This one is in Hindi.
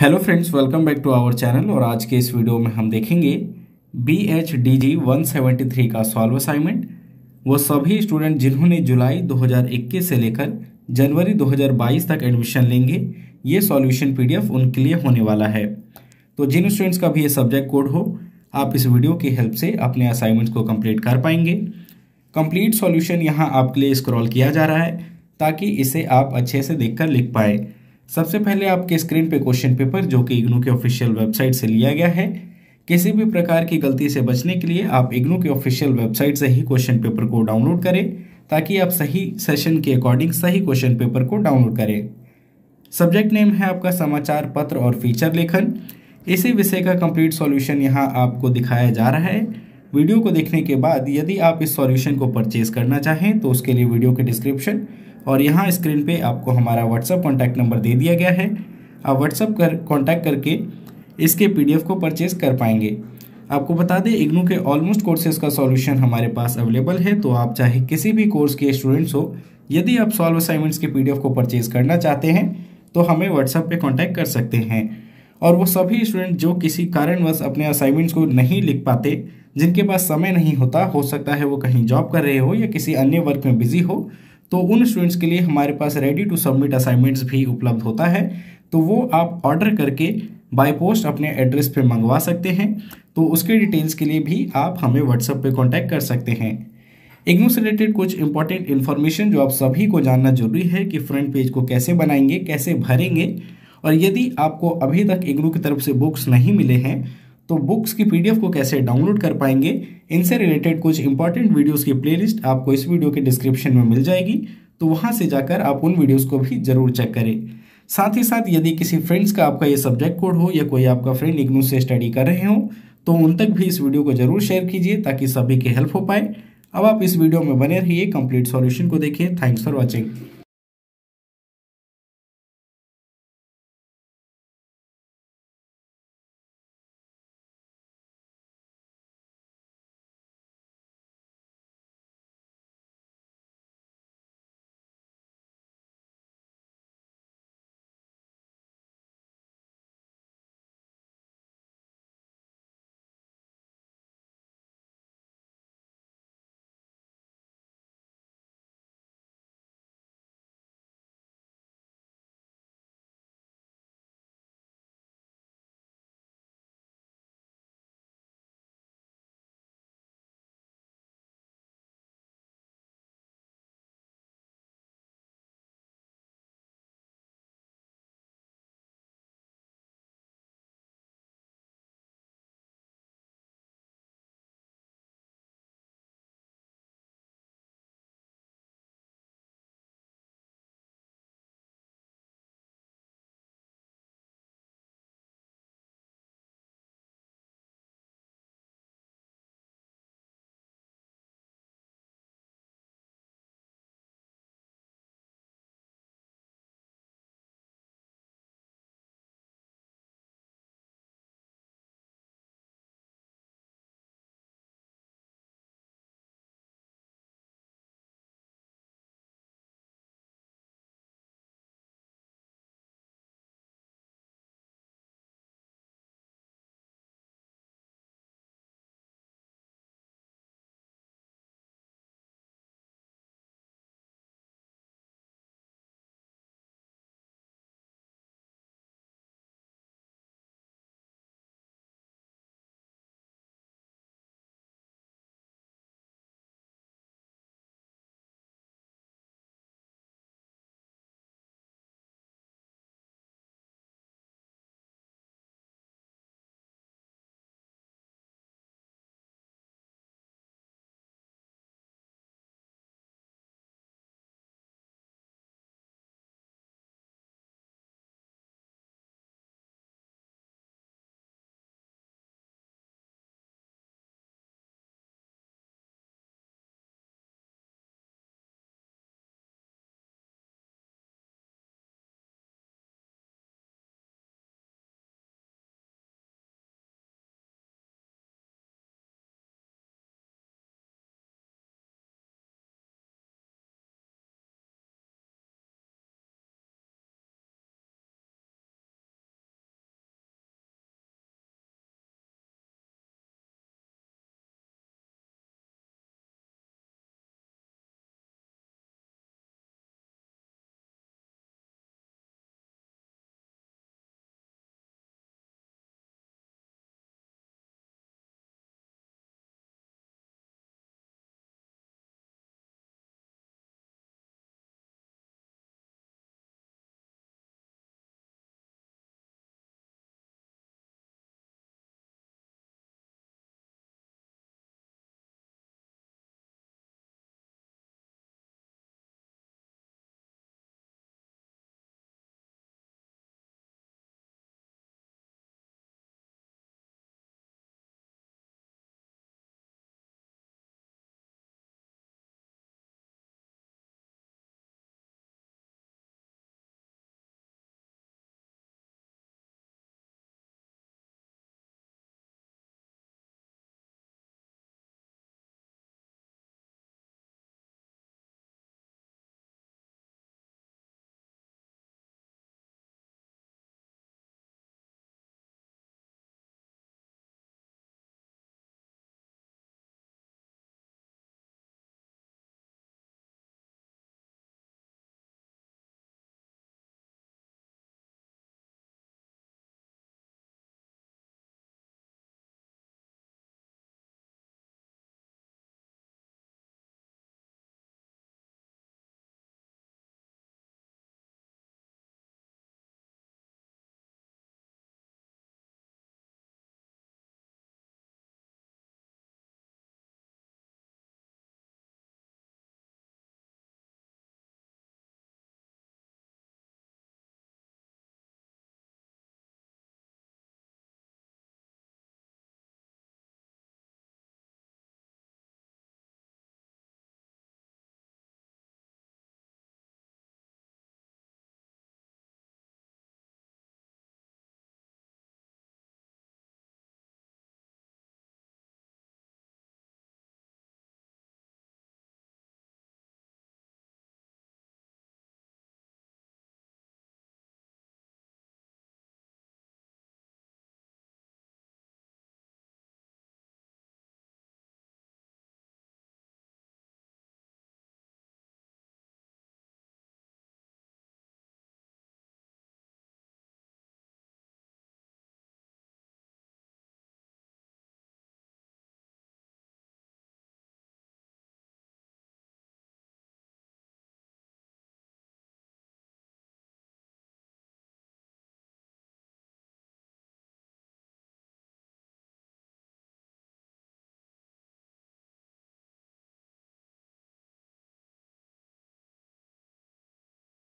Hello friends welcome back to our channel और आज के इस वीडियो में हम देखेंगे B H D G one seventy three का सॉल्व असाइनमेंट वो सभी स्टूडेंट जिन्होंने जुलाई 2021 से लेकर जनवरी 2022 तक एडमिशन लेंगे, ये सॉल्यूशन पीडीएफ उनके लिए होने वाला है। तो जिन स्टूडेंट्स का भी ये सब्जेक्ट कोड हो, आप इस वीडियो की हेल्प से अपने असाइनमेंट्स को कंप्लीट कर पाएँगे। कंप्लीट सॉल्यूशन यहाँ आपके लिए स्क्रॉल किया जा रहा है ताकि इसे आप अच्छे से देखकर लिख पाए। सबसे पहले आपके स्क्रीन पे क्वेश्चन पेपर, जो कि इग्नू के ऑफिशियल वेबसाइट से लिया गया है। किसी भी प्रकार की गलती से बचने के लिए आप इग्नू के ऑफिशियल वेबसाइट से ही क्वेश्चन पेपर को डाउनलोड करें, ताकि आप सही सेशन के अकॉर्डिंग सही क्वेश्चन पेपर को डाउनलोड करें। सब्जेक्ट नेम है आपका समाचार पत्र और फीचर लेखन। इसी विषय का कंप्लीट सॉल्यूशन यहाँ आपको दिखाया जा रहा है। वीडियो को देखने के बाद यदि आप इस सॉल्यूशन को परचेज करना चाहें तो उसके लिए वीडियो के डिस्क्रिप्शन और यहाँ स्क्रीन पे आपको हमारा व्हाट्सअप कॉन्टैक्ट नंबर दे दिया गया है। आप व्हाट्सअप कर कॉन्टैक्ट करके इसके पीडीएफ को परचेज कर पाएँगे। आपको बता दें इग्नू के ऑलमोस्ट कोर्सेज का सॉल्यूशन हमारे पास अवेलेबल है तो आप चाहे किसी भी कोर्स के स्टूडेंट्स हो, यदि आप सॉल्व असाइनमेंट्स के पीडीएफ को परचेज करना चाहते हैं तो हमें व्हाट्सएप पे कांटेक्ट कर सकते हैं। और वो सभी स्टूडेंट जो किसी कारणवश अपने असाइनमेंट्स को नहीं लिख पाते, जिनके पास समय नहीं होता, हो सकता है वो कहीं जॉब कर रहे हो या किसी अन्य वर्क में बिज़ी हो तो उन स्टूडेंट्स के लिए हमारे पास रेडी टू सबमिट असाइनमेंट्स भी उपलब्ध होता है। तो वो आप ऑर्डर करके बाय पोस्ट अपने एड्रेस पे मंगवा सकते हैं। तो उसके डिटेल्स के लिए भी आप हमें व्हाट्सएप पे कांटेक्ट कर सकते हैं। इग्नू से रिलेटेड कुछ इंपॉर्टेंट इन्फॉर्मेशन जो आप सभी को जानना ज़रूरी है कि फ्रंट पेज को कैसे बनाएँगे, कैसे भरेंगे। और यदि आपको अभी तक इग्नू की तरफ़ से बुक्स नहीं मिले हैं तो बुक्स की पीडीएफ को कैसे डाउनलोड कर पाएँगे, इनसे रिलेटेड कुछ इंपॉर्टेंट वीडियोस की प्लेलिस्ट आपको इस वीडियो के डिस्क्रिप्शन में मिल जाएगी। तो वहाँ से जाकर आप उन वीडियोस को भी ज़रूर चेक करें। साथ ही साथ यदि किसी फ्रेंड्स का आपका ये सब्जेक्ट कोड हो या कोई आपका फ्रेंड इग्नू से स्टडी कर रहे हो तो उन तक भी इस वीडियो को ज़रूर शेयर कीजिए ताकि सभी की हेल्प हो पाए। अब आप इस वीडियो में बने रहिए कंप्लीट सॉल्यूशन को देखिए थैंक्स फॉर वॉचिंग।